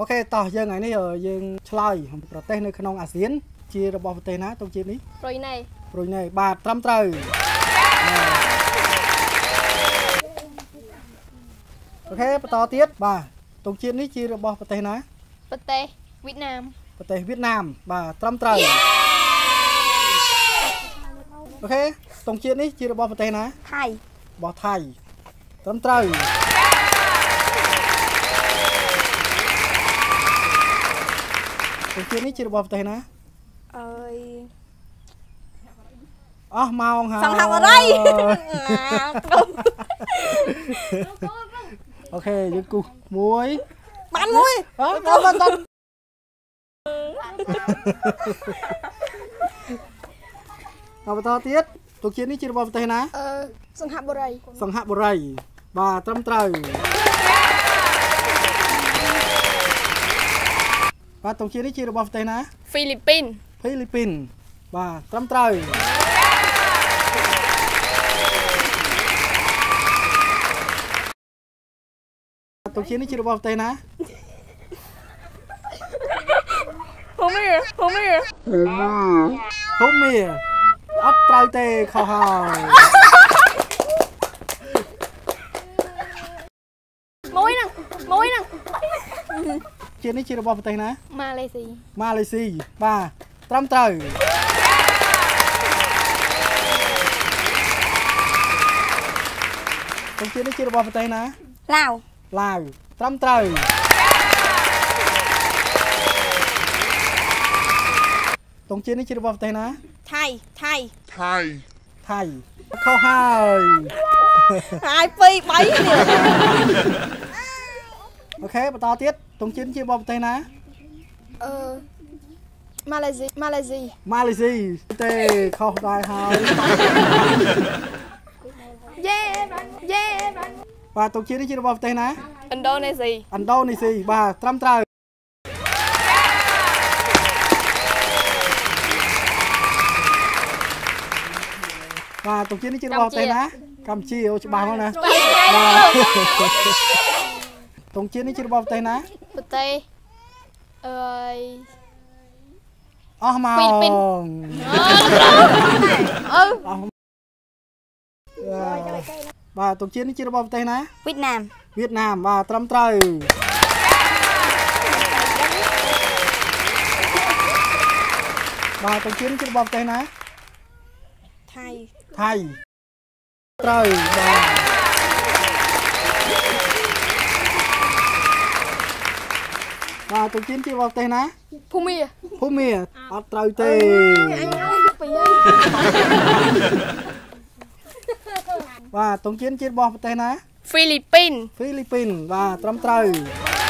Okay តោះយើងថ្ងៃនេះយើងឆ្លើយប្រទេសនៅក្នុងអាស៊ាន ជារបស់ប្រទេសណាទង់ជាតិនេះប្រុយណែប្រុយណេបាទត្រឹមត្រូវ okay បន្តទៀតបាទទង់ជាតិនេះជារបស់ប្រទេសណាប្រទេសវៀតណាមប្រទេសវៀតណាមបាទត្រឹមត្រូវ okay ទង់ជាតិនេះជារបស់ប្រទេសណាថៃរបស់ថៃត្រឹមត្រូវ ទងជាតិនេះជារបស់ប្រទេសណាអើយអស់ម៉ោងហើយសង្ហបុរីអូខេយើងគូសមួយបានមួយអត់ដល់ដល់ដល់ដល់បន្តទៀតទុកជាតិនេះជារបស់ប្រទេសណាអឺសង្ហបុរីសង្ហបុរីបាទត្រឹមត្រូវ បាទទុកជាតិនេះជារបស់ប្រទេសណាហ្វីលីពីនហ្វីលីពីនបាទត្រឹមត្រូវទុកជាតិនេះជារបស់ប្រទេសណាភូមាភូមាភូមាអត់ត្រូវទេខុសហើយមួយហ្នឹងមួយហ្នឹង ជាតិនេះជារបស់ប្រទេសណាម៉ាឡេស៊ីម៉ាឡេស៊ីបាទត្រឹមត្រូវតុងជាតិនេះជារបស់ប្រទេសណាឡាវឡាវត្រឹមត្រូវតុងជាតិនេះជារបស់ប្រទេសណាថៃថៃ Thai. ថៃខុសហើយហើយពីរបីនេះ អូខេបន្តទៀតតុងជាតិនេះជារបស់ប្រទេសណាអឺម៉ាឡេស៊ីម៉ាឡេស៊ីម៉ាឡេស៊ីទេខុសដែរហើយយេយេបាទតុងជាតិនេះជារបស់ប្រទេសណាឥណ្ឌូនេស៊ីឥណ្ឌូនេស៊ីបាទត្រឹមត្រូវបាទតុងជាតិនេះជារបស់ប្រទេសណាកម្ពុជាអូច្បាស់មកណា តុងជាតិនេះជារបស់ប្រទេសណាប្រទេសអើយអស់មកហ្វីលីពីនអឺអស់បាទតុងជាតិនេះជារបស់ប្រទេសណាវៀតណាមវៀតណាមបាទត្រឹមត្រូវបាទតុងជាតិនេះជារបស់ប្រទេសណាថៃថៃត្រូវបាទ បាទតុងជាតិជារបស់ប្រទេសណាភូមាភូមាអត់ត្រូវទេអញពីរបាទតុងជាតិជារបស់ប្រទេសណាហ្វីលីពីនហ្វីលីពីនបាទត្រឹមត្រូវអ